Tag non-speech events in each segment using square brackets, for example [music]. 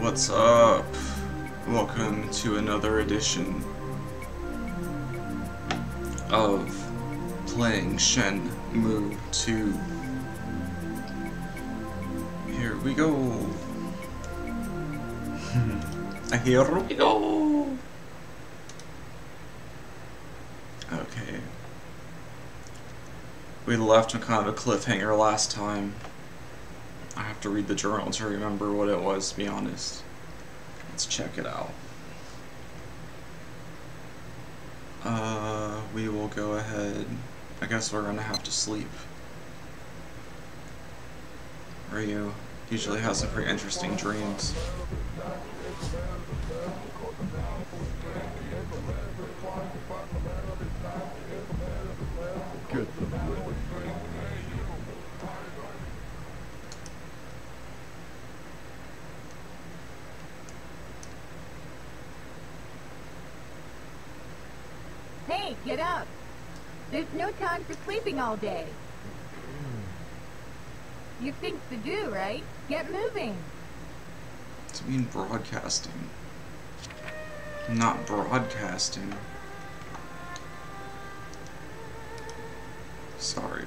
What's up? Welcome to another edition of playing Shenmue 2. Here we go. [laughs] Here we go. Okay. We left on kind of a cliffhanger last time. I have to read the journal to remember what it was, to be honest. Let's check it out. Uh, we will go ahead. I guess we're gonna have to sleep. Ryu usually has some pretty interesting dreams. Time for sleeping all day. Hmm. You think to do, right? Get moving. To mean broadcasting. Not broadcasting. Sorry.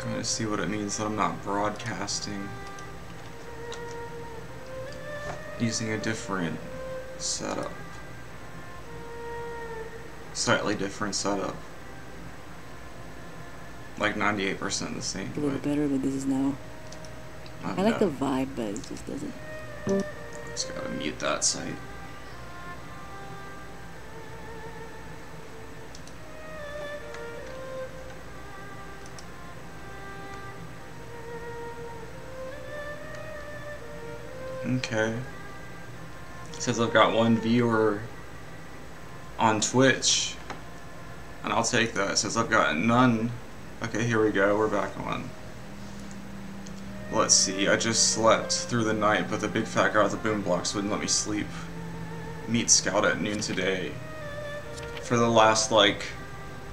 Going to see what it means that I'm not broadcasting. Using a different setup. Slightly different setup. Like 98% the same. a little but better, but this is now. I I like the vibe, but it just doesn't. Just gotta mute that site. Okay. Says I've got one viewer on Twitch. And I'll take that. Says I've got none. Okay, here we go. We're back on. Let's see, I just slept through the night, but the big fat guy with the boom blocks wouldn't let me sleep. Meet Scout at noon today. For the last, like,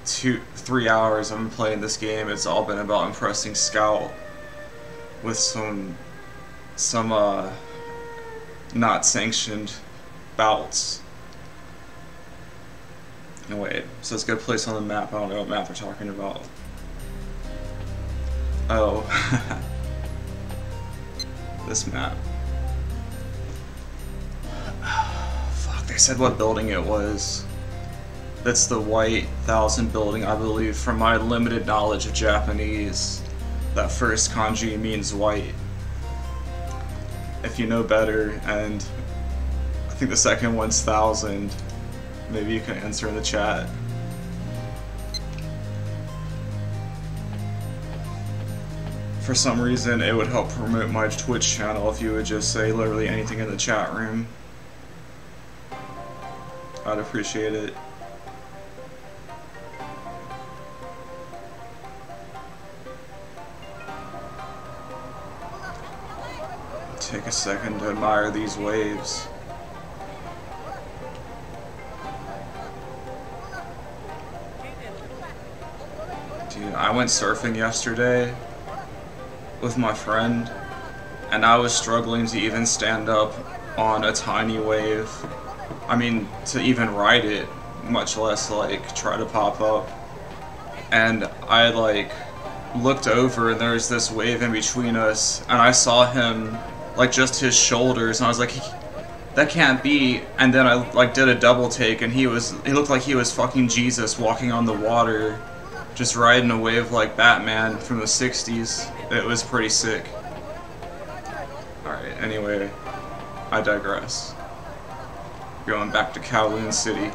two, three hours I've been playing this game, it's all been about impressing Scout with some, some, uh, not sanctioned bouts. No, wait, so it's a good place on the map, I don't know what map they're talking about. Oh. [laughs] this map. [sighs] Fuck, they said what building it was. That's the White Thousand building, I believe, from my limited knowledge of Japanese. That first kanji means white. If you know better, and I think the second one's thousand, maybe you can answer in the chat. For some reason it would help promote my Twitch channel if you would just say literally anything in the chat room. I'd appreciate it. Take a second to admire these waves. Dude, I went surfing yesterday with my friend, and I was struggling to even stand up on a tiny wave. I mean, to even ride it, much less like try to pop up. And I like looked over, and there was this wave in between us, and I saw him like just his shoulders, and I was like, that can't be. And then I like did a double take, and he was he looked like he was fucking Jesus walking on the water just riding a wave like Batman from the 60s. It was pretty sick. Alright, anyway, I digress. Going back to Kowloon City.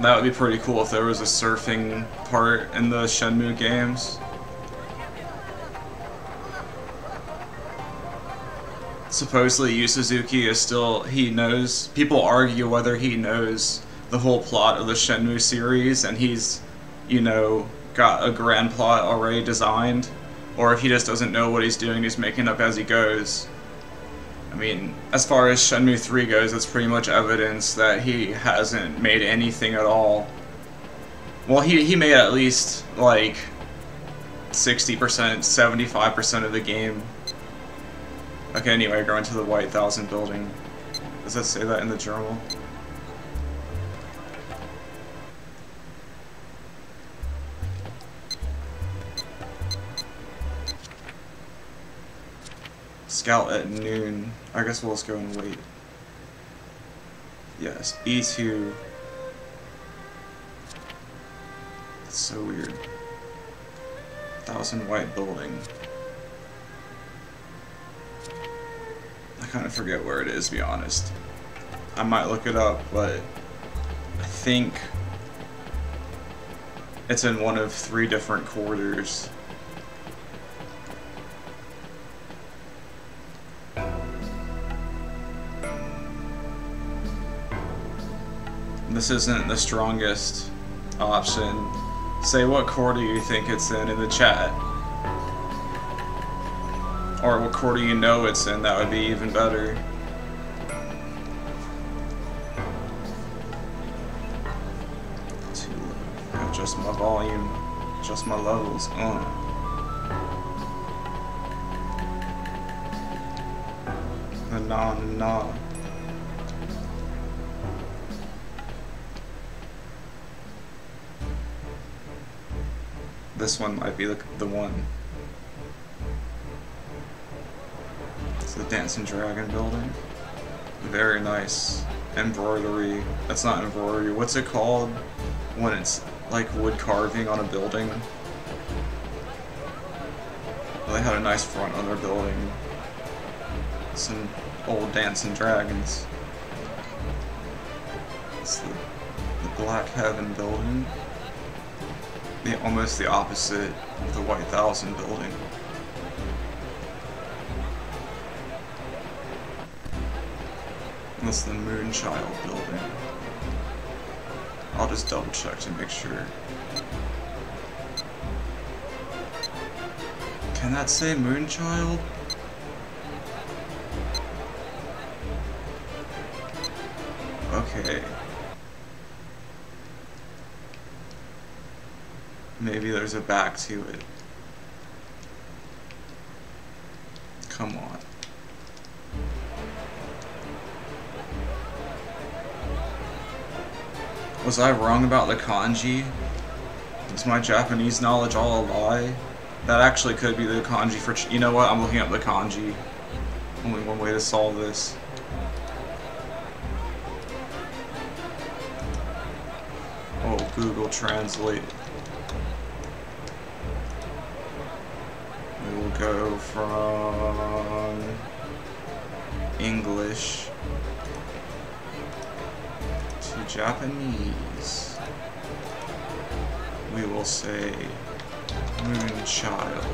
That would be pretty cool if there was a surfing part in the Shenmue games. Supposedly Yu Suzuki is still he knows people argue whether he knows the whole plot of the Shenmue series and he's you know got a grand plot already designed or if he just doesn't know what he's doing he's making up as he goes I mean as far as Shenmue 3 goes it's pretty much evidence that he hasn't made anything at all Well, he, he made at least, like, 60%, 75% of the game. Okay, anyway, going to the White Thousand building. Does that say that in the journal? Scout at noon. I guess we'll just go and wait. Yes, E2. That's so weird. Thousand White Building. I kind of forget where it is, to be honest. I might look it up, but I think it's in one of three different quarters. This isn't the strongest option. Say what quarter you think it's in in the chat. Or what quarter you know it's in, that would be even better. Adjust my volume, adjust my levels. Uh. Na na. This one might be the, the one. Dancing Dragon building. Very nice. Embroidery. That's not embroidery. What's it called when it's like wood carving on a building? Well, they had a nice front on their building. Some old dancing dragons. It's the, the Black Heaven building the almost the opposite of the White Thousand building. The Moonchild building. I'll just double check to make sure. Can that say Moonchild? Okay. Maybe there's a back to it. Was I wrong about the kanji? Is my Japanese knowledge all a lie? That actually could be the kanji for... you know what? I'm looking up the kanji. Only one way to solve this. Oh, Google Translate. We will go from English Japanese. We will say Moonchild.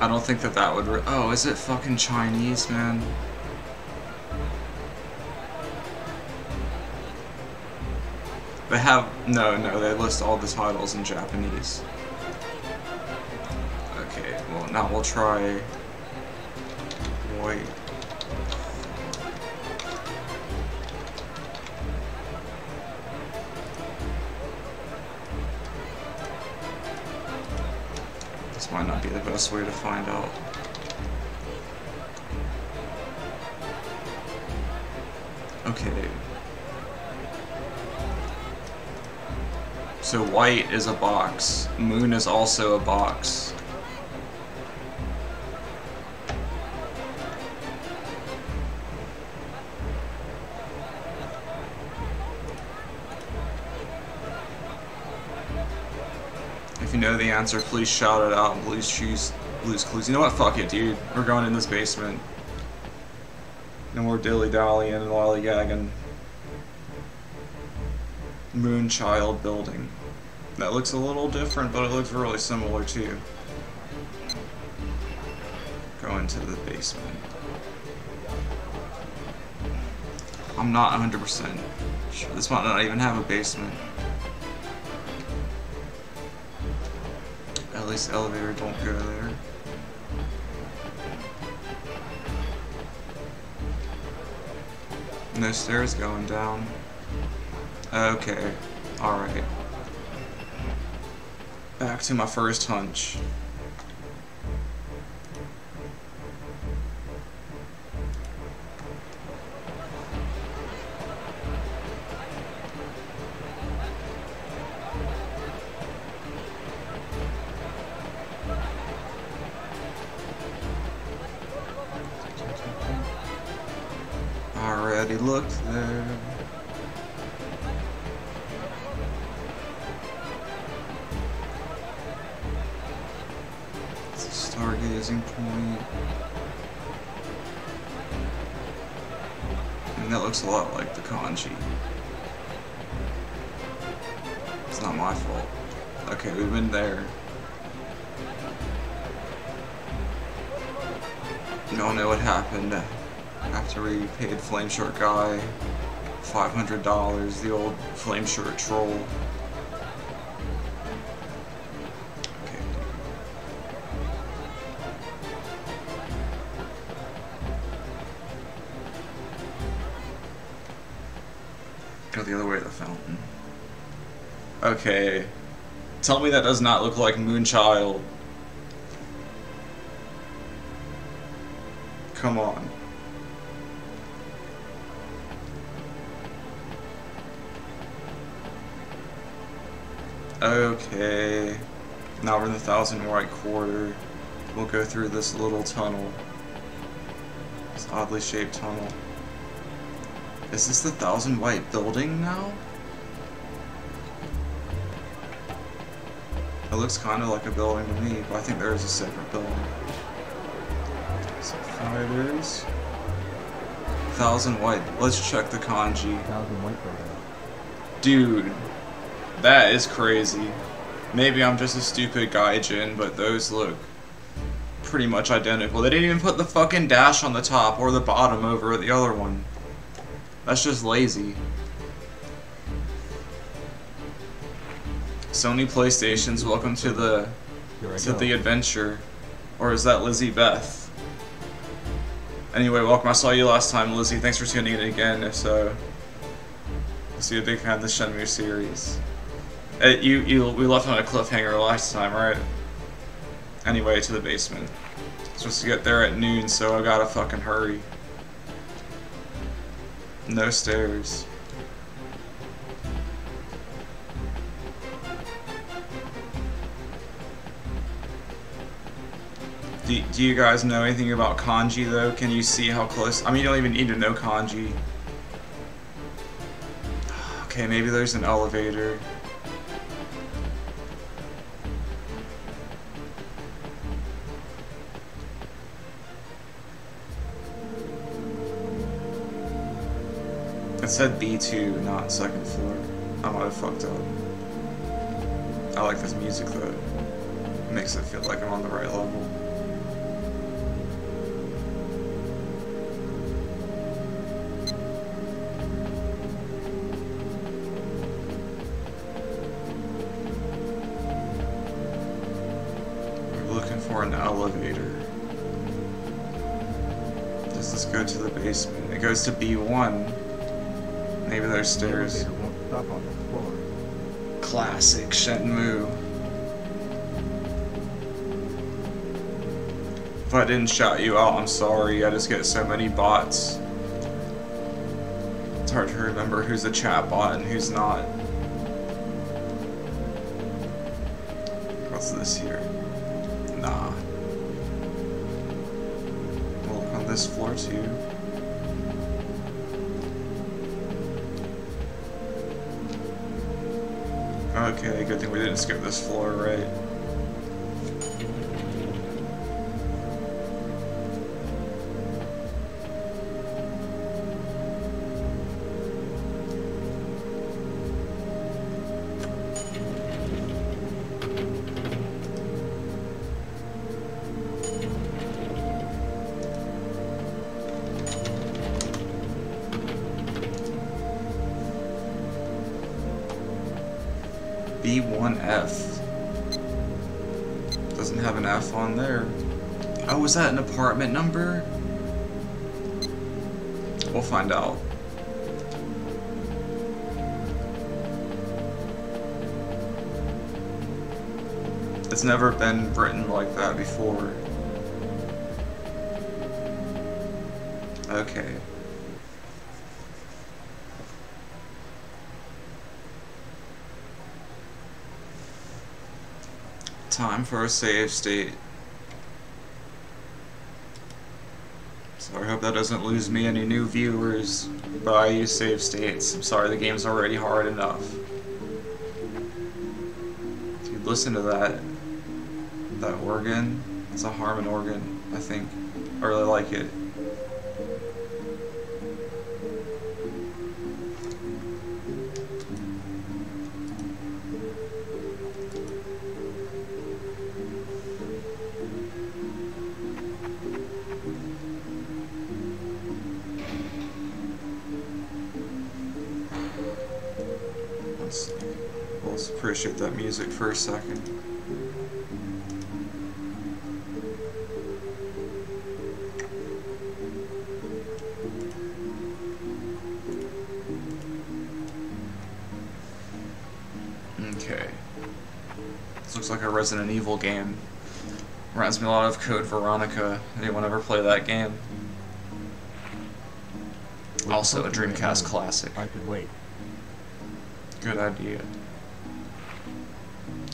I don't think that that would. oh, is it fucking Chinese, man? They have, no, no, they list all the titles in Japanese. Okay, well now we'll try, way to find out. Okay. So white is a box. Moon is also a box. If you know the answer, please shout it out. and Please choose Blue's Clues. You know what? Fuck it, dude. We're going in this basement. No more dilly-dallying and lollygagging. Moonchild building. That looks a little different, but it looks really similar too. Go into the basement. I'm not 100% sure. This might not even have a basement. At least elevator don't go there. No stairs going down. Okay. Alright. Back to my first hunch. Flame Short Guy $500, the old Flame Short troll. Go the other way to the fountain. Okay. Tell me that does not look like Moonchild. Thousand White Quarter. We'll go through this little tunnel. This oddly shaped tunnel. Is this the Thousand White building now? It looks kind of like a building to me, but I think there is a separate building. So fighters. Thousand White. Let's check the kanji. Thousand white building. Dude, that is crazy. Maybe I'm just a stupid gaijin, but those look pretty much identical. They didn't even put the fucking dash on the top or the bottom over the other one. That's just lazy. Sony PlayStations, welcome to the to the adventure. Or is that Lizzie Beth? Anyway, welcome. I saw you last time, Lizzie. Thanks for tuning in again. If so, so you're a big fan of the Shenmue series. Uh, you, you, we left on a cliffhanger last time, right? Anyway, to the basement. Supposed to get there at noon, so I gotta fucking hurry. No stairs. Do, do you guys know anything about kanji though? Can you see how close? I mean, you don't even need to know kanji. [sighs] Okay, maybe there's an elevator. It said B2, not second floor. I might have fucked up. I like this music though. It makes it feel like I'm on the right level. We're looking for an elevator. Does this go to the basement? It goes to B1. Maybe there's stairs. Classic Shenmue. If I didn't shout you out, I'm sorry. I just get so many bots. It's hard to remember who's a chat bot and who's not. What's this here? Nah. We'll on this floor too. Okay, good thing we didn't skip this floor, right? apartment number? We'll find out. It's never been written like that before. Okay. Time for a save state. Doesn't lose me any new viewers, but I use save states. I'm sorry, the game's already hard enough. Dude, listen to that. That organ. It's a Hammond organ, I think. I really like it. Appreciate that music for a second. Okay. This looks like a Resident Evil game. Reminds me a lot of Code Veronica. Anyone ever play that game? Also a Dreamcast classic. I could wait. Good idea.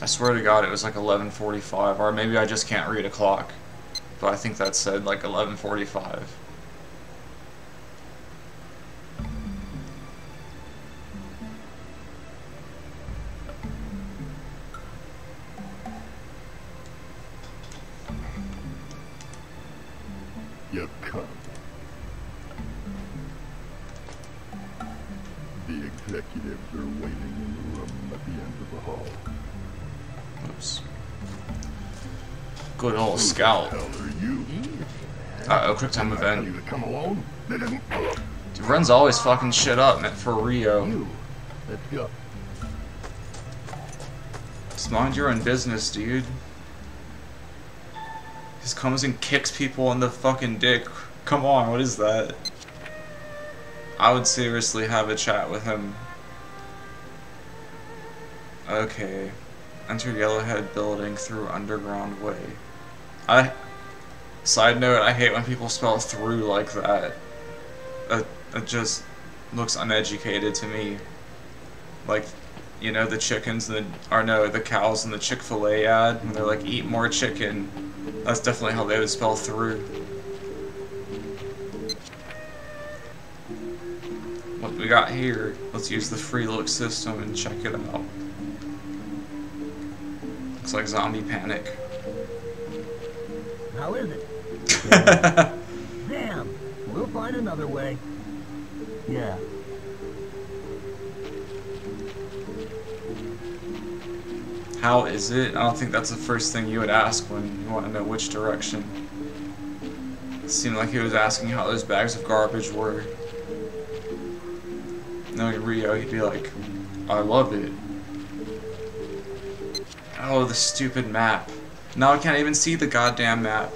I swear to God, it was like 11:45, or maybe I just can't read a clock. But I think that said like 11:45. Good old scout. You? Uh oh, quick time event. Dude, Ren's always fucking shit up man, for Ryo. Just mind your own business, dude. Just comes and kicks people in the fucking dick. Come on, what is that? I would seriously have a chat with him. Okay. Enter Yellowhead building through underground way. I. Side note, I hate when people spell through like that. It, it just looks uneducated to me. Like, you know, the chickens and the, or no, the cows and the Chick fil A ad, when they're like, eat more chicken. That's definitely how they would spell through. What we got here, let's use the free look system and check it out. Looks like zombie panic. How is it? [laughs] Damn. We'll find another way. Yeah. How is it? I don't think that's the first thing you would ask when you want to know which direction. It seemed like he was asking how those bags of garbage were. Knowing Ryo, he'd be like, I love it. Oh, the stupid map. Now I can't even see the goddamn map.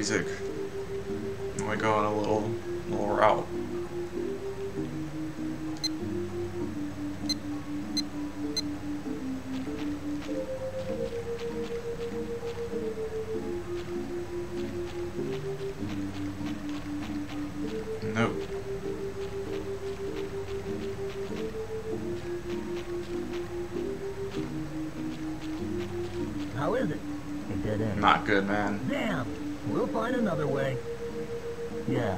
Music. And we go on a little little route. Nope. How is it? A dead end. Not good, man. Damn. We'll find another way. Yeah.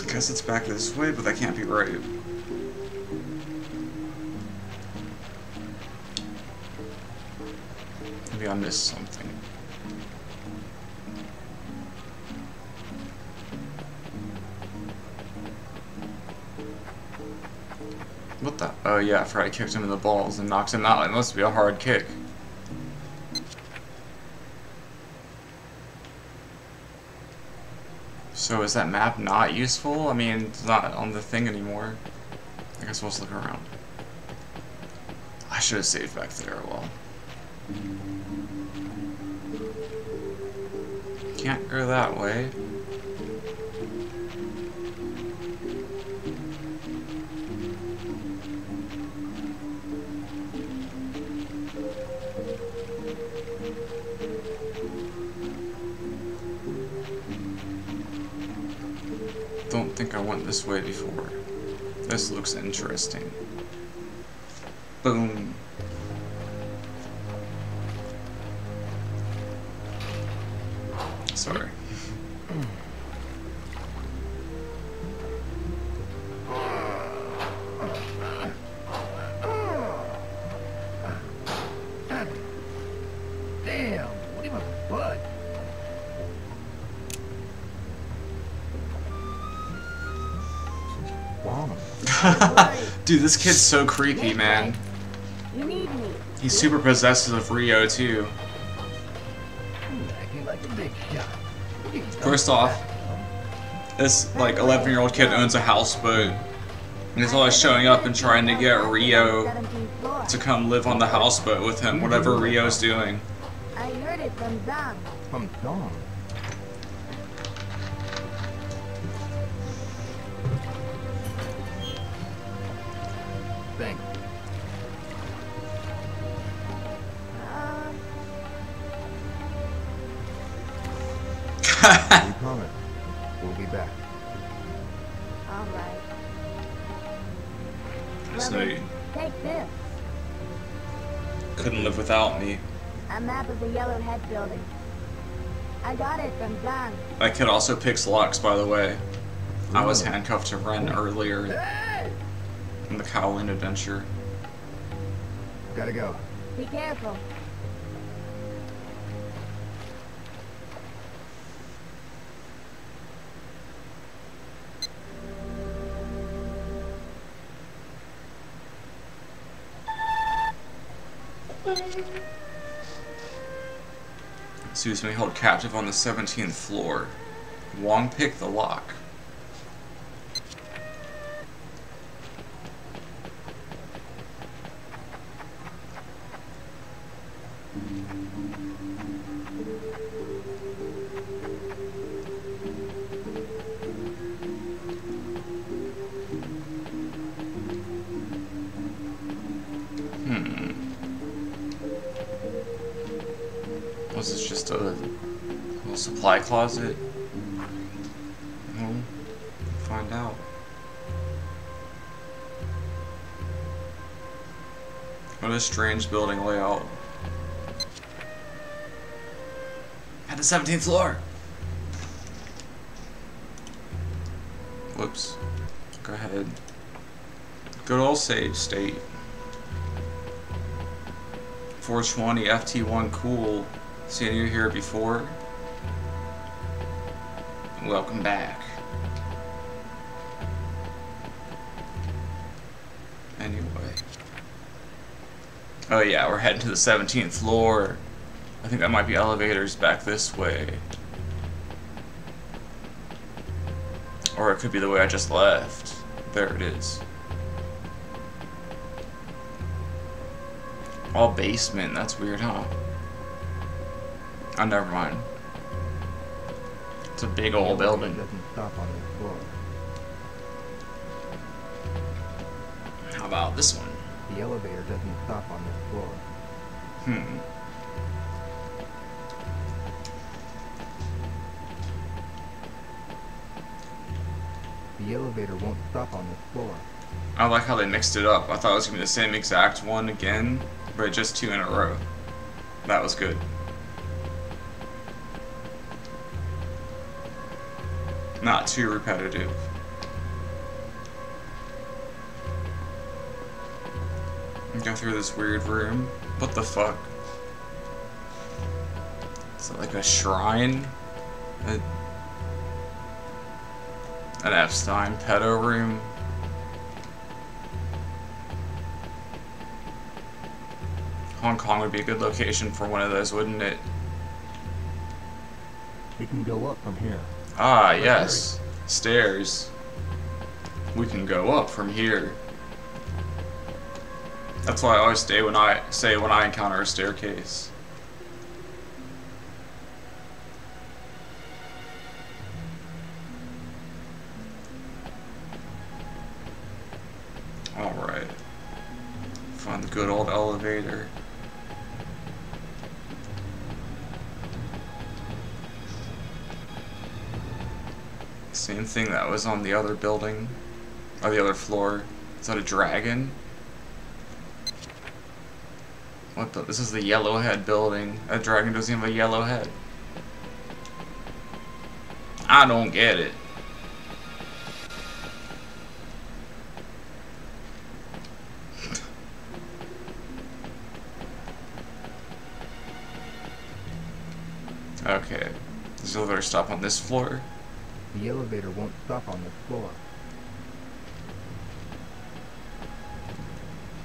I Guess it's back this way, but that can't be right. Maybe I missed something. What the? Oh yeah, Freddy kicked him in the balls and knocked him out. It must be a hard kick. So is that map not useful? I mean, it's not on the thing anymore. I guess we'll just look around. I should have saved back there, well. Can't go that way. I went this way before. This looks interesting. Boom. Dude, this kid's so creepy, man. You need me. He's super possessive of Ryo, too. Acting like a big shot. You can First off, this, like, 11 year old kid owns a houseboat. And he's always showing up and trying to get Ryo to come live on the houseboat with him, whatever Ryo's doing. I heard it from Zang. From Dom. The Yellow Head building. I got it from Zang. That kid also picks locks, by the way. I was handcuffed to Ren earlier in the Kowloon adventure. Gotta go. Be careful. Susan held captive on the 17th floor. Wong picked the lock. Closet? Find out. What a strange building layout. At the 17th floor! Whoops. Go ahead. Good old save state. 420 FT1 cool. Seen you here before. Welcome back. Anyway. Oh yeah, we're heading to the 17th floor. I think that might be elevators back this way. Or it could be the way I just left. There it is. All basement, that's weird, huh? Oh, never mind. It's a big old building. Doesn't stop on this floor. How about this one? The elevator doesn't stop on this floor. Hmm. The elevator won't stop on this floor. I like how they mixed it up. I thought it was gonna be the same exact one again, but just two in a row. That was good. not too repetitive. Go through this weird room. What the fuck? Is it like a shrine? A, an Epstein pedo room? Hong Kong would be a good location for one of those, wouldn't it? We can go up from here. Ah, yes. Stairs. We can go up from here. That's why I always say when I say when I encounter a staircase. Alright. Find the good old elevator. Same thing that was on the other building. Or the other floor. Is that a dragon? What the? This is the Yellowhead building. A dragon doesn't have a yellow head. I don't get it. [laughs] okay. Does the elevator stop on this floor? The elevator won't stop on this floor.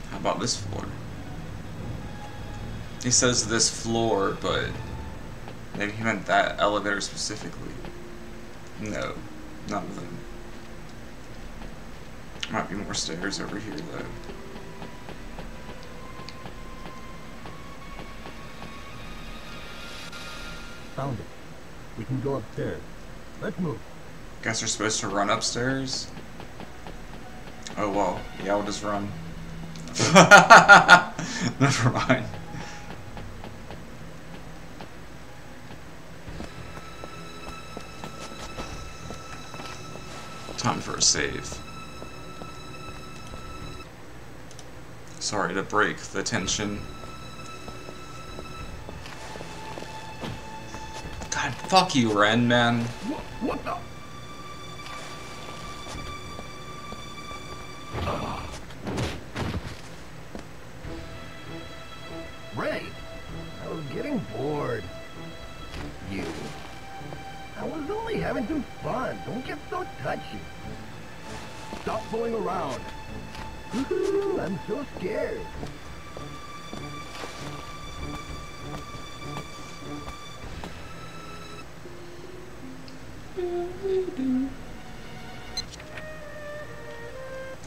How about this floor? He says this floor, but maybe he meant that elevator specifically. No, not them. Might be more stairs over here though. Found it. We can go upstairs. Let's move. Guess we're supposed to run upstairs? Oh well, yeah, we'll just run. [laughs] Never mind. Time for a save. Sorry to break the tension. God, fuck you, Ren, man. Getting bored. You. I was only having some fun. Don't get so touchy. Stop fooling around. [laughs] I'm so scared.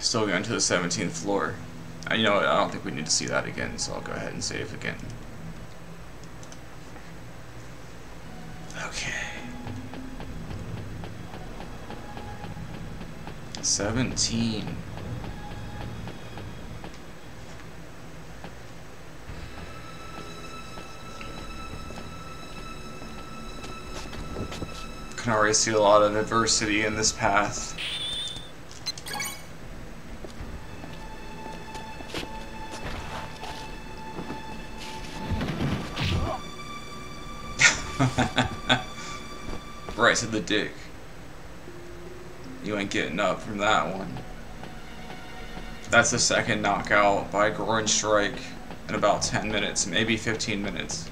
Still going to the 17th floor. You know what, I don't think we need to see that again, so I'll go ahead and save again. Okay. 17. Can already see a lot of adversity in this path. [laughs] right to the dick. You ain't getting up from that one. That's the second knockout by Groin Strike in about 10 minutes, maybe 15 minutes.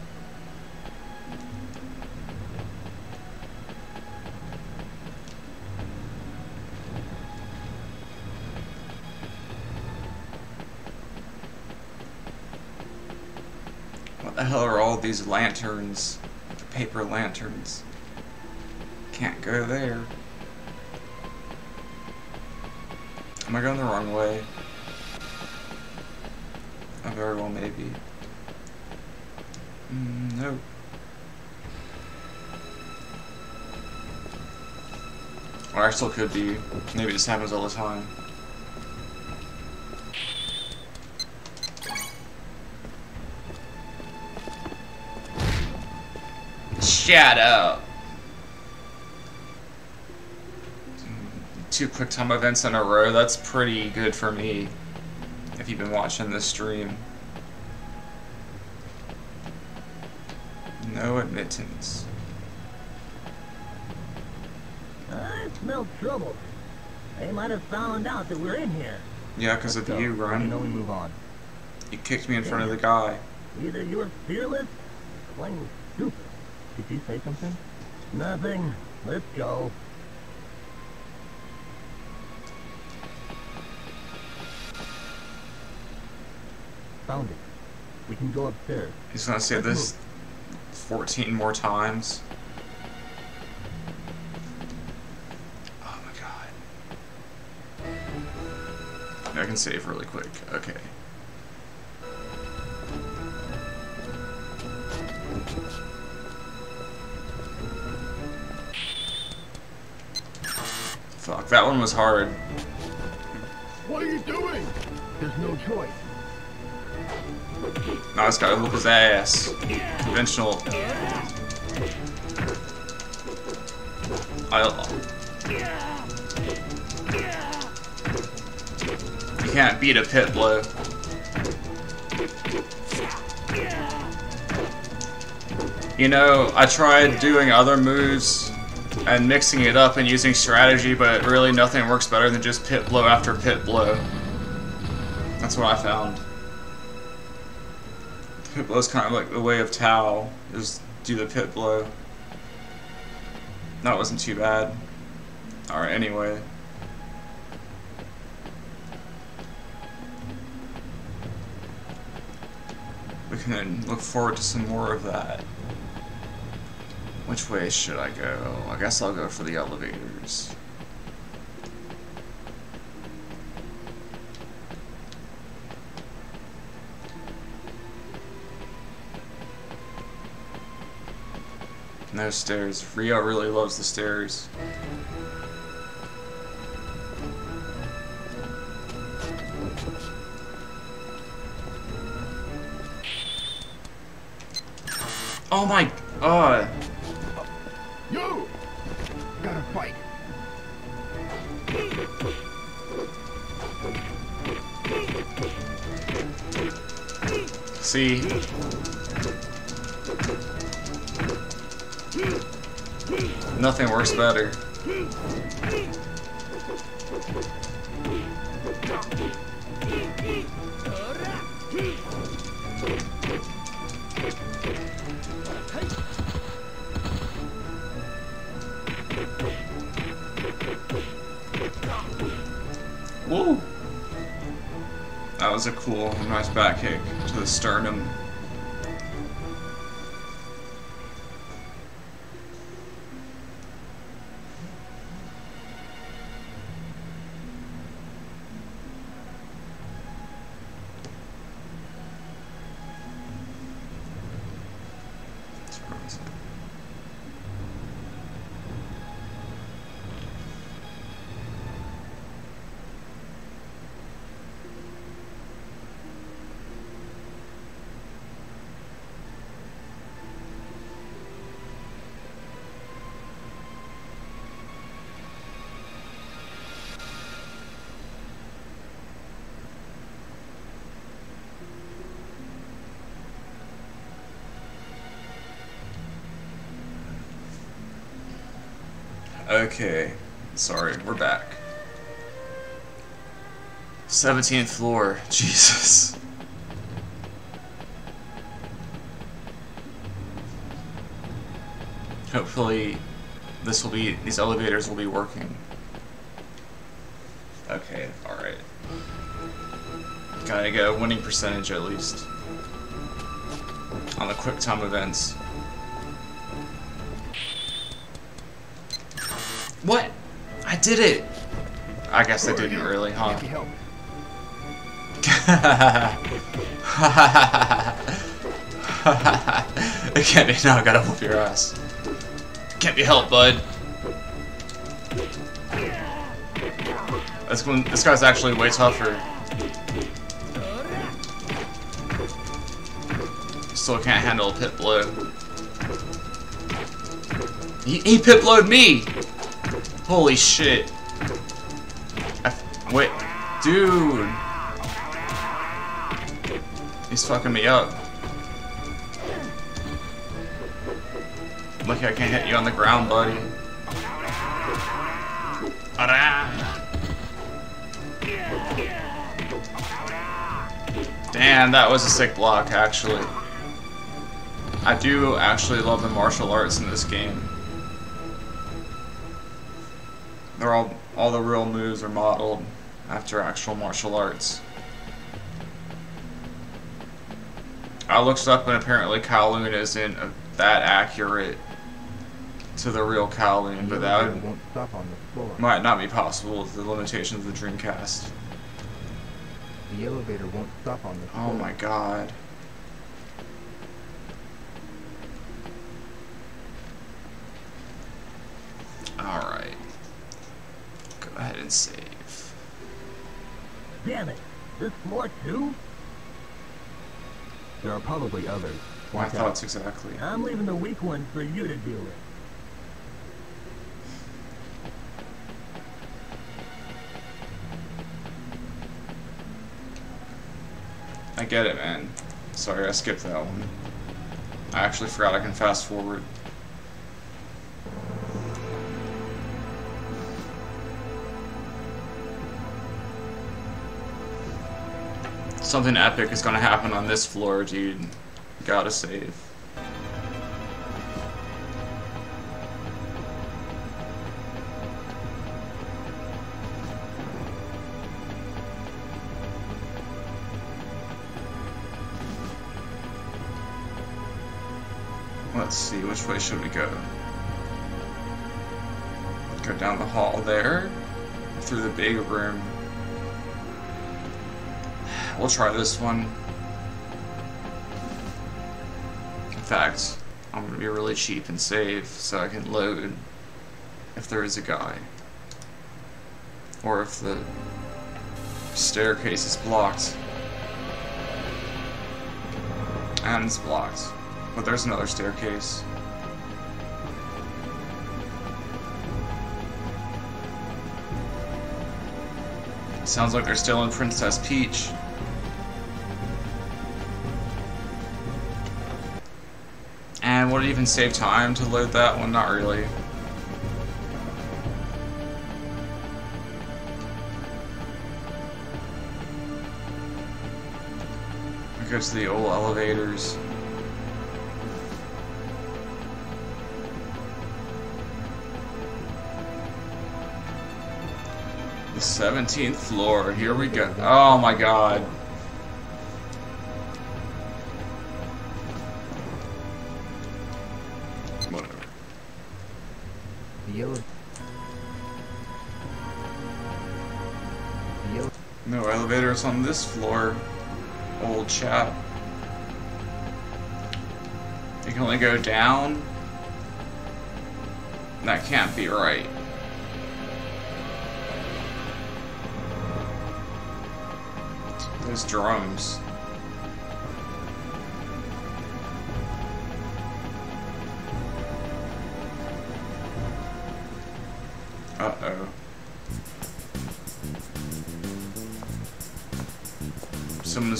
What the hell are all these lanterns? The paper lanterns. Can't go there. Am I going the wrong way? I very well maybe. Mm, no. Or I still could be. Maybe this happens all the time. Shut up. Two quick time events in a row, that's pretty good for me. If you've been watching this stream. No admittance. I smell trouble. They might have found out that we're in here. Yeah, because of you, me know we move on. You kicked me in front of the guy. Either you're fearless, or plain stupid. Did you say something? Nothing. Let's go. We can go upstairs. He's gonna say Let's this 14 more times. Oh my god. I can save really quick. Okay. Fuck, that one was hard. What are you doing? There's no choice. Oh, now this guy whoop his ass. Conventional. I. You can't beat a pit blow. You know, I tried doing other moves and mixing it up and using strategy, but really nothing works better than just pit blow after pit blow. That's what I found. Pit blow is kind of like the way of Tao, is do the pit blow. That wasn't too bad. Alright, anyway. We can look forward to some more of that. Which way should I go? I guess I'll go for the elevators. No stairs. Ryo really loves the stairs. Oh my god. You! Gotta fight. See? Nothing works better. Woo! That was a cool, nice back kick to the sternum. Okay. Sorry, we're back. 17th floor. [laughs] Jesus. Hopefully, this will be, these elevators will be working. Okay, alright. Gotta get a winning percentage at least. On the quick time events. What? I did it! I guess I didn't really, huh? Can't be helped. it can't be. Now I gotta whoop your ass. Can't be helped, bud. This one, this guy's actually way tougher. Still can't handle a pit blow. He, he pit blowed me! Holy shit. Wait, dude. He's fucking me up. Lucky I can't hit you on the ground, buddy. Damn, that was a sick block, actually. I do actually love the martial arts in this game. The real moves are modeled after actual martial arts. I looked up and apparently Kowloon isn't that accurate to the real Kowloon, but that would, won't stop on the floor. might not be possible with the limitations of the Dreamcast. The elevator won't stop on the oh floor. Oh my god. Alright. Go ahead and save. Damn it. This floor too? There are probably others. My Watch out. thoughts exactly. I'm leaving the weak ones for you to deal with. I get it, man. Sorry, I skipped that one. I actually forgot I can fast forward. Something epic is gonna happen on this floor, dude. Gotta save. Let's see, which way should we go? Go down the hall there, through the big room. We'll try this one. In fact, I'm gonna be really cheap and save so I can load if there is a guy. Or if the staircase is blocked. And it's blocked. But there's another staircase. Sounds like they're still in Princess Peach. It even save time to load that one? Not really. We go to the old elevators. The 17th floor. Here we go. Oh my god. On this floor, old chap. You can only go down? That can't be right. Those drums.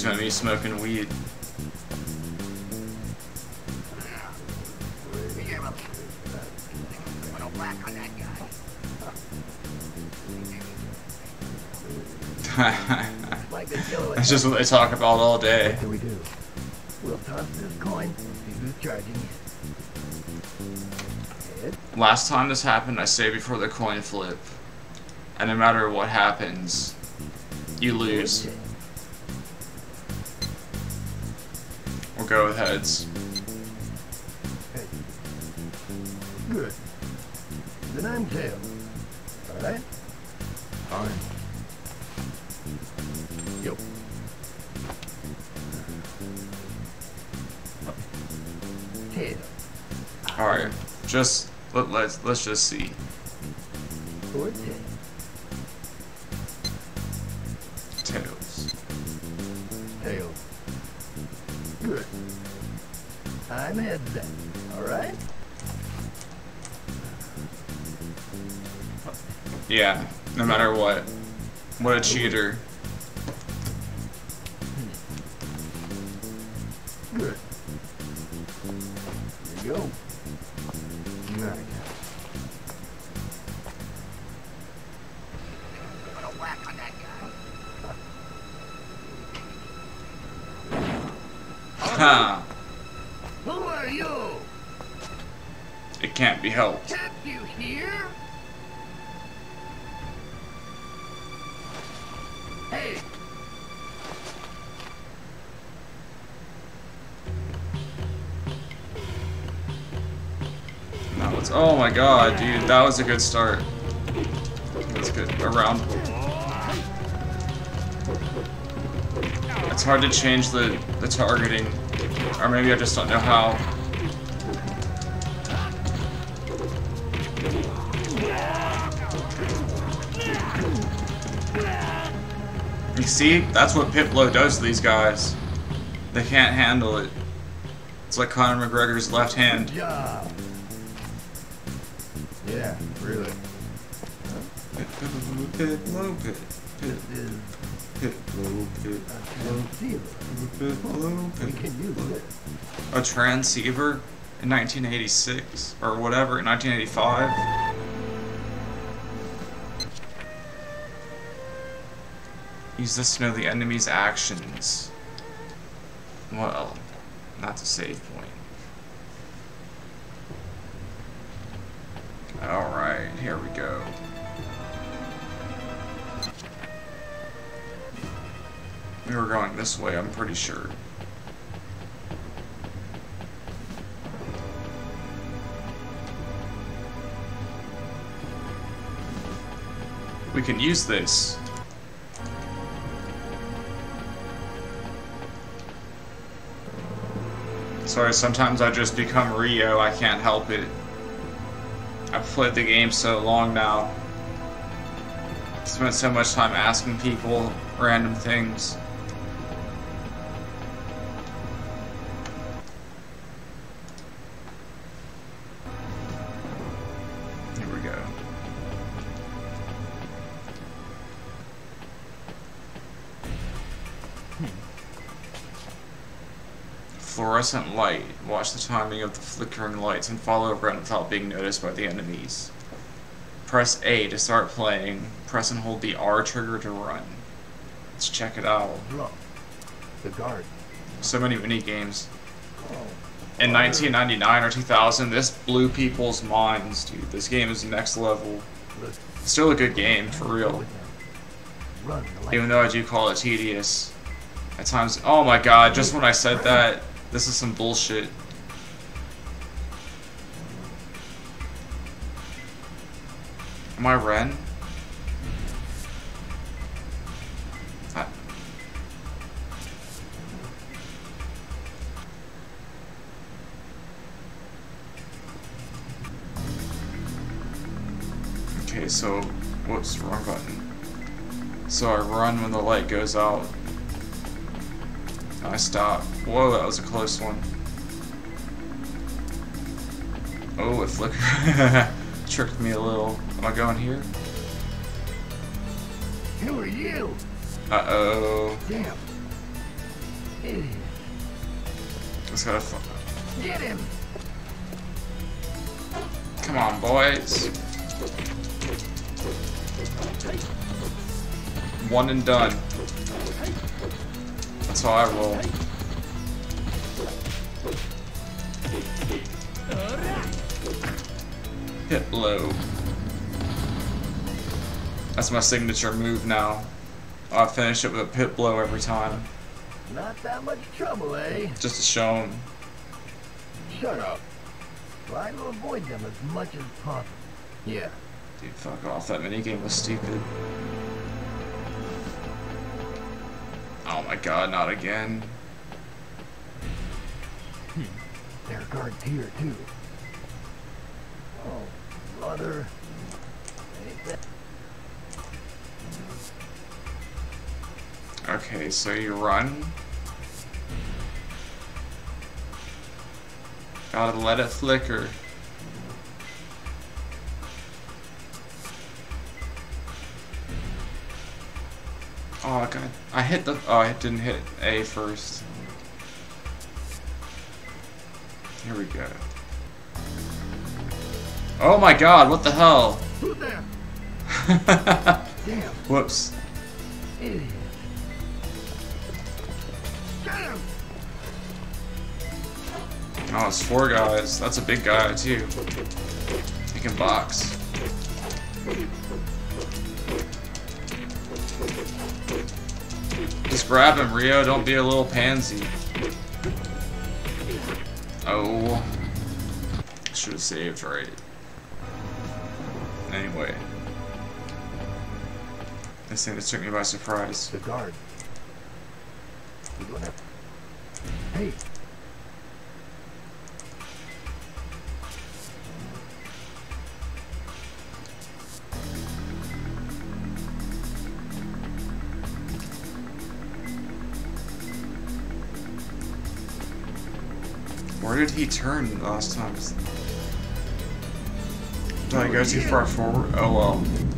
Someone's gonna be smoking weed. [laughs] That's just what they talk about all day. What do we do? We'll toss this coin. See who's charging. Head. Last time this happened, I say before the coin flip. And no matter what happens, you lose. With heads. Good. Then I'm tails. Alright? Fine. Yo. Tails. Alright, just let, let's let's just see. Tails. Tails. Alright? Yeah, no matter what. What a cheater. My god, dude, that was a good start. That's good. Around. It's hard to change the, the targeting. Or maybe I just don't know how. You see? That's what Piplo does to these guys. They can't handle it. It's like Conor McGregor's left hand. Piplo, Pip, Pip, This is Piplo, Pip, a transceiver. Piplo, We can use A transceiver in 1986 or whatever, in 1985. Use this to know the enemy's actions. Well, not a save point. Alright, here we go. We were going this way, I'm pretty sure. We can use this. Sorry, sometimes I just become Ryo, I can't help it. I've played the game so long now. Spent so much time asking people random things. Fluorescent light. Watch the timing of the flickering lights and follow around without being noticed by the enemies. Press A to start playing. Press and hold the R trigger to run. Let's check it out. The guard. So many mini games. Oh, In 1999 or 2000, this blew people's minds, dude. This game is next level. Still a good game, for real. With them. Run the light. Even though I do call it tedious. At times, oh my god, just when I said that, this is some bullshit. Am I Ren? Okay, so, whoops, wrong button. So I run when the light goes out. I stop. Whoa, that was a close one. Oh, it flickered. [laughs] Tricked me a little. Am I going here? Who are you? Uh-oh. Damn. Just gotta... Get him. Come on, boys. One and done. That's how I roll. Hit blow. That's my signature move now. I finish it with a pit blow every time, Not that much trouble, eh? just to show 'em. Shut up. Try to avoid them as much as possible. Yeah. Dude, fuck off. That minigame was stupid. Oh my god, not again. Hmm. There are guards here, too. Oh, brother. Okay, so you run. Gotta let it flicker. Oh god, I hit the. Oh, I didn't hit A first. Here we go. Oh my god, what the hell? [laughs] Damn. Whoops. Idiot. Get him! Oh, it's four guys. That's a big guy, too. He can box. Just grab him, Ryo. Don't be a little pansy. Oh. Should have saved, right? Anyway. This thing just took me by surprise. The guard. Hey, Where did he turn last time? Did I go too far forward? Oh well.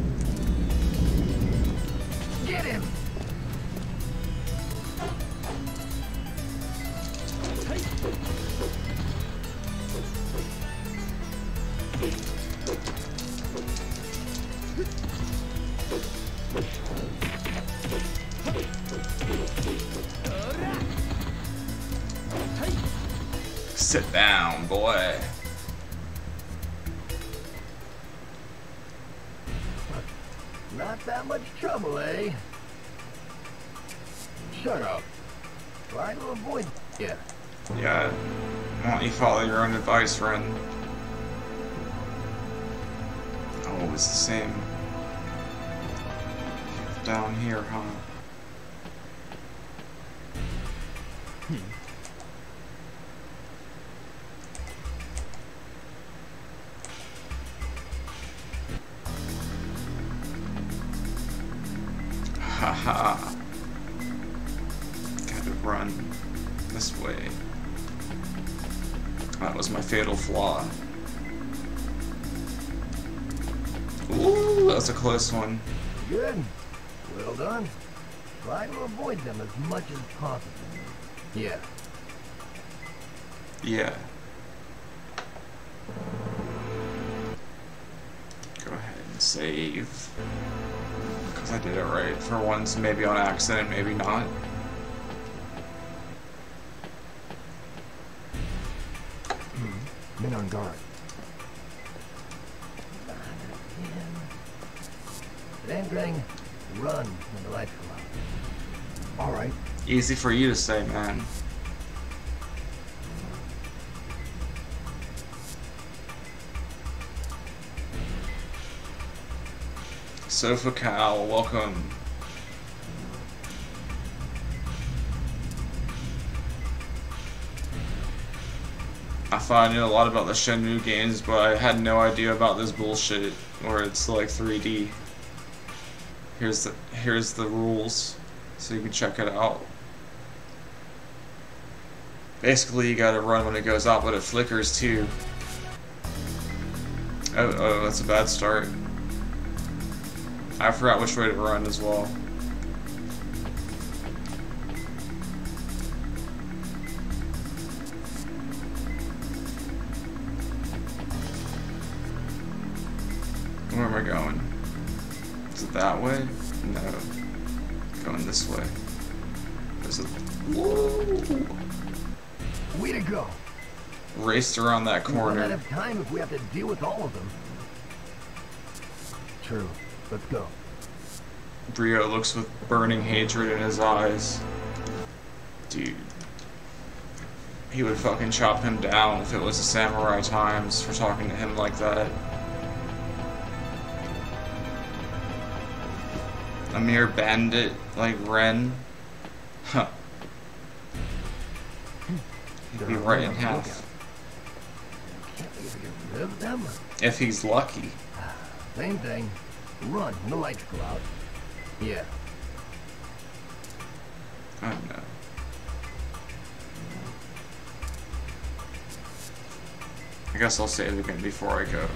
Yeah. Go ahead and save. Because I did it right for once, maybe on accident, maybe not. Hmm, Men on guard. Dang, run when the lights come out. All right. Easy for you to say, man. Sofa Cal, welcome. I thought I knew a lot about the Shenmue games, but I had no idea about this bullshit where it's like 3D. Here's the here's the rules, so you can check it out. Basically, you gotta run when it goes out, but it flickers too. Oh, oh, that's a bad start. I forgot which way to run as well. Where am I going? Is it that way? No. Going this way. There's a Whoa! Way to go. raced around that corner. We corner. of time if we have to deal with all of them. True. Let's go. Brio looks with burning hatred in his eyes. Dude. He would fucking chop him down if it was the samurai times for talking to him like that. A mere bandit like Ren? Huh. He'd be right in half. Can't we ever get rid of them? If he's lucky. Same thing. Run the lights go out. Yeah. I don't know. I guess I'll save again before I go.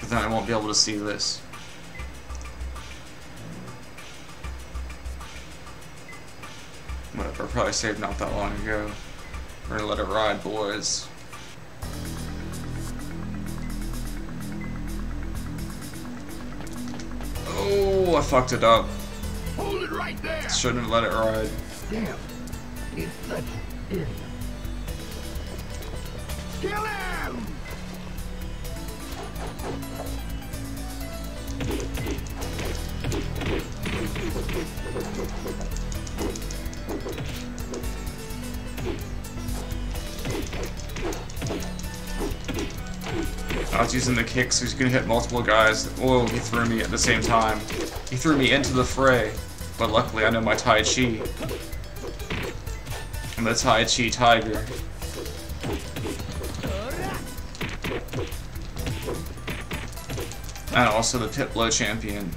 But then I won't be able to see this. Whatever, I probably saved not that long ago. We're gonna let it ride, boys. Fucked it up. Hold it right there! Shouldn't have let it ride. Damn. He's such idiot. Kill him! I was using the kick so he's gonna hit multiple guys. Oh, he threw me at the same time. He threw me into the fray. But luckily I know my Tai Chi. I'm the Tai Chi Tiger. And also the Pit Blow champion.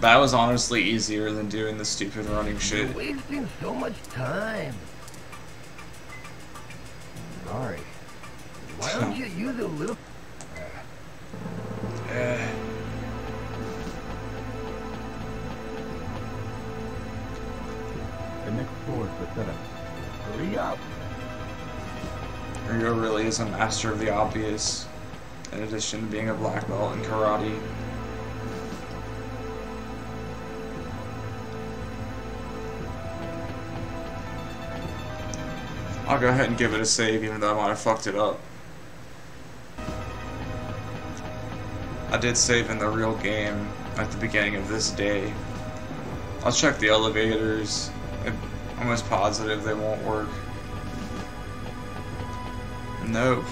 That was honestly easier than doing the stupid running shit. You're wasting so much time. Master of the obvious, in addition to being a black belt in karate. I'll go ahead and give it a save, even though I might have fucked it up. I did save in the real game at the beginning of this day. I'll check the elevators. I'm almost positive they won't work. Nope.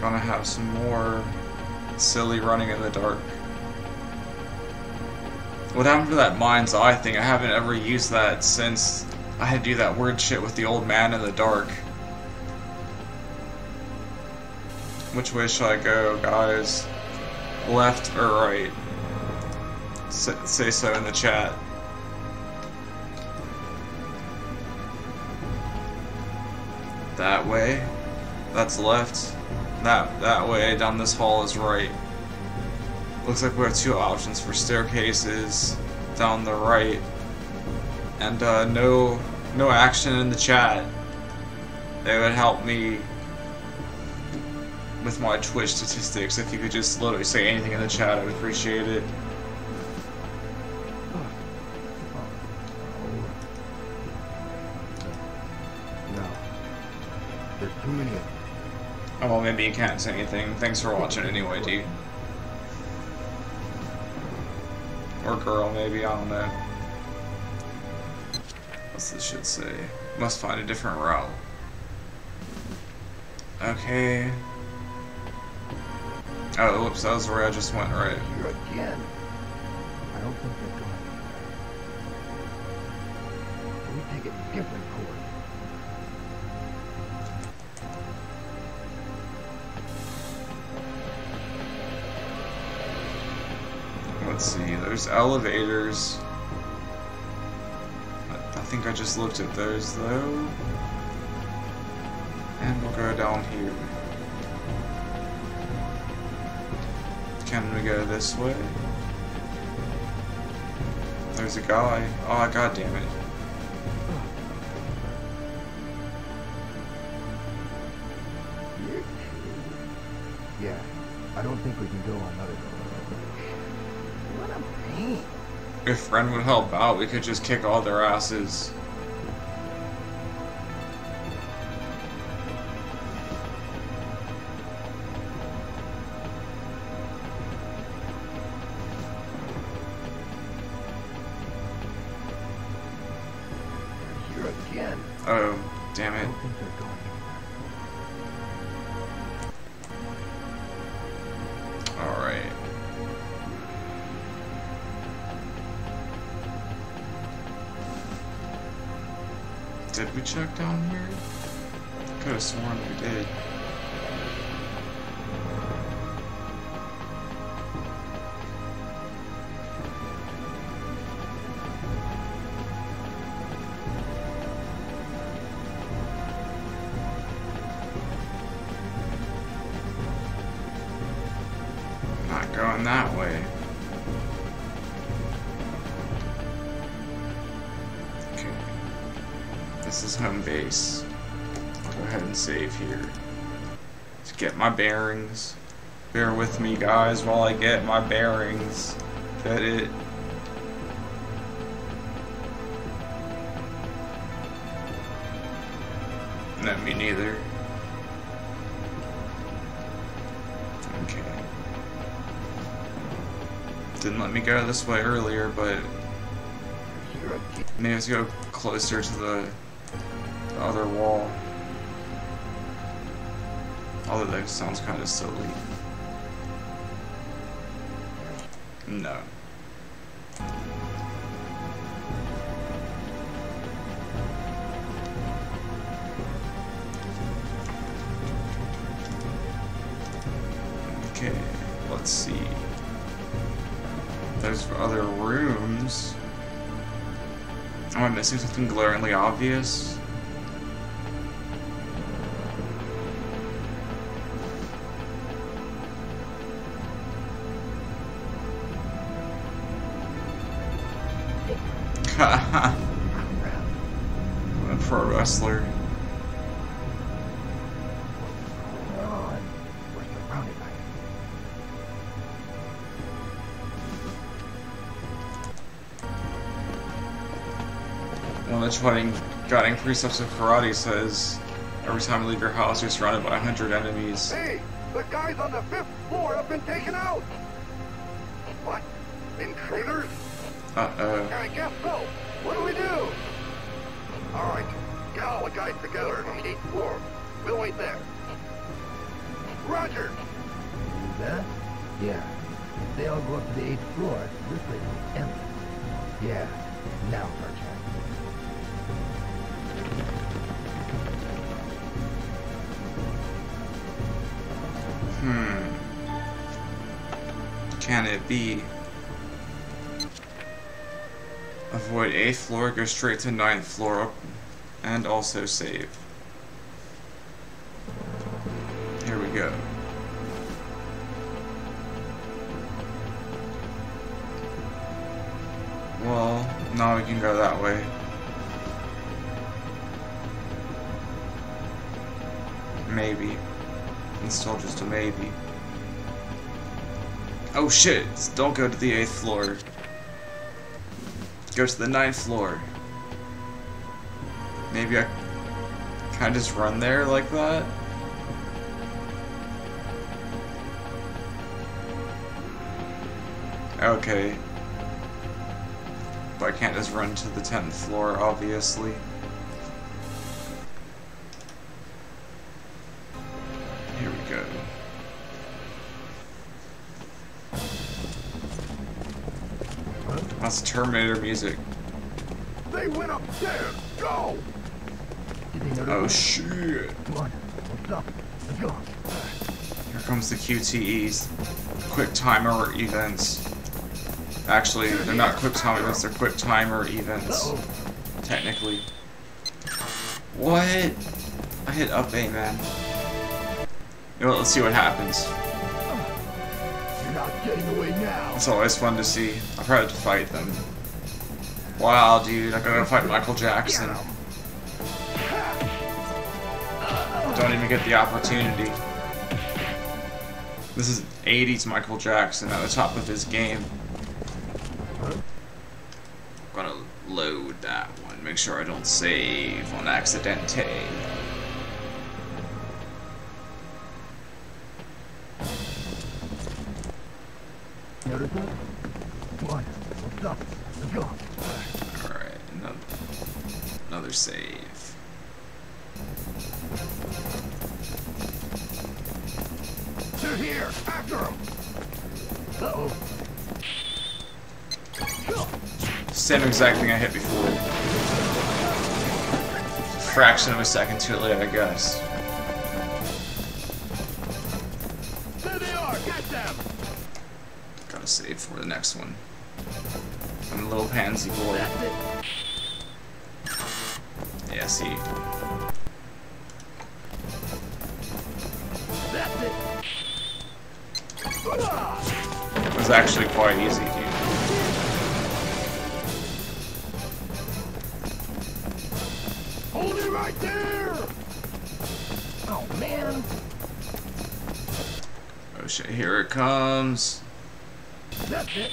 Gonna have some more silly running in the dark. What happened to that mind's eye thing? I haven't ever used that since I had to do that weird shit with the old man in the dark. Which way should I go, guys? Left or right? Say, say so in the chat. That way. That's left. That that way down this hall is right. Looks like we have two options for staircases down the right. And uh, no no action in the chat. It would help me with my Twitch statistics. If you could just literally say anything in the chat, I would appreciate it. Well, maybe you can't say anything. Thanks for watching anyway, dude. Or girl, maybe, I don't know. What's this shit say? Must find a different route. Okay. Oh, whoops, that was where I just went right. Again. I don't think they're going. We take a different Let's see, there's elevators. I think I just looked at those though. And we'll go down here. Can we go this way? There's a guy. Oh, god damn it. Yeah. I don't think we can go on other If friend would help out, we could just kick all their asses. Check down here? Get my bearings. Bear with me, guys, while I get my bearings. Get it? No, me neither. Okay. Didn't let me go this way earlier, but maybe let's go closer to the other wall. Although that sounds kind of silly. No. Okay, let's see. There's other rooms. Am I missing something glaringly obvious? One of the guiding, guiding precepts of karate says, every time you leave your house, you're surrounded by a hundred enemies. Hey, the guys on the fifth floor have been taken out. What? Intruders? Uh-oh. I guess so. What do we do? All right, get all the guys together on the eighth floor. We'll wait there. Roger. That? Yeah. If they all go up to the eighth floor, this place is empty. Yeah. Now's our Can it be? Avoid 8th floor, go straight to 9th floor, and also save. Here we go. Well, now we can go that way. Maybe. It's still just a maybe. Oh shit! Don't go to the 8th floor. Go to the ninth floor. Maybe I can I just run there like that? Okay. But I can't just run to the 10th floor, obviously. Terminator music. They went upstairs. Go. Did they notice? Oh shit. Up? Here comes the QTEs. Quick timer events. Actually, they're not quick time events, they're quick timer events. Technically. What? I hit up A, man. You know, what, let's see what happens. It's always fun to see. I've had to fight them. Wow, dude, I gotta fight Michael Jackson. Don't even get the opportunity. This is 80s Michael Jackson at the top of his game. Gotta load that one. Make sure I don't save on accidente. They're here. After them. Uh-oh. Same exact thing I hit before. Fraction of a second too late, I guess. There they are. Get them. Gotta save for the next one. I'm a little pansy boy. That's. Yeah, see. Actually quite easy, dude. Hold it right there. Oh, man. Oh shit, here it comes. That's it.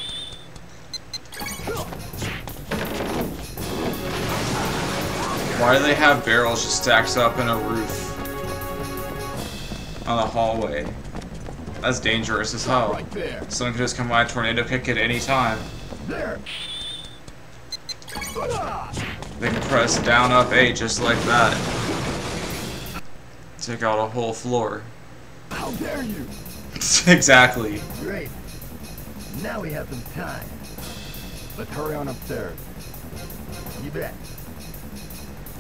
Why do they have barrels just stacked up in a roof? On a hallway. That's dangerous as hell. Right there. Someone could just come by a tornado kick at any time. There. They can press down, up, A just like that. Take out a whole floor. How dare you? [laughs] exactly. Great. Now we have some time. Let's hurry on upstairs. You bet.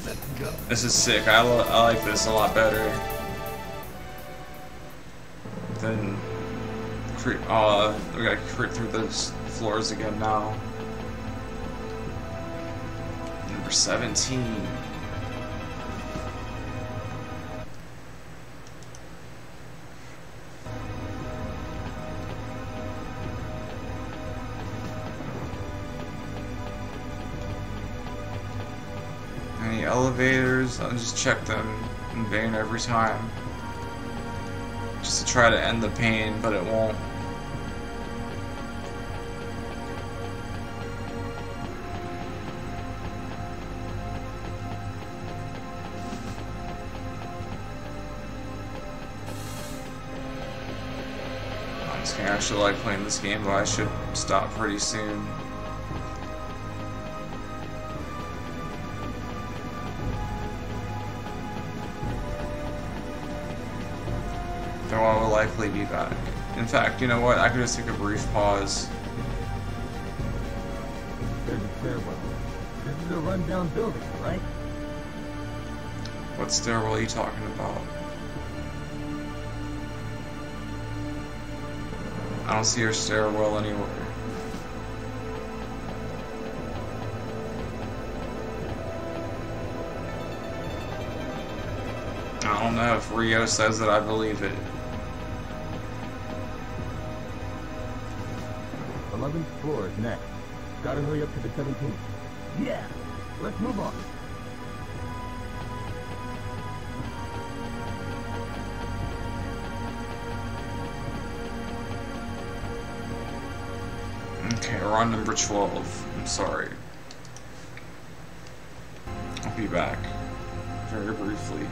Let's go. This is sick. I, I like this a lot better uh we gotta creep through those floors again now. Number seventeen. Any elevators? I'll just check them in vain every time. Just to try to end the pain, but it won't. Actually like playing this game, but I should stop pretty soon. Though I will likely be back. In fact, you know what? I could just take a brief pause. Stairwell. This is a rundown building, right? What stairwell are you talking about? I don't see her stairwell anywhere. I don't know if Ryo says that I believe it. 11th floor is next. Gotta hurry up to the 17th. Yeah, let's move on. We're on number 12. I'm sorry. I'll be back very briefly.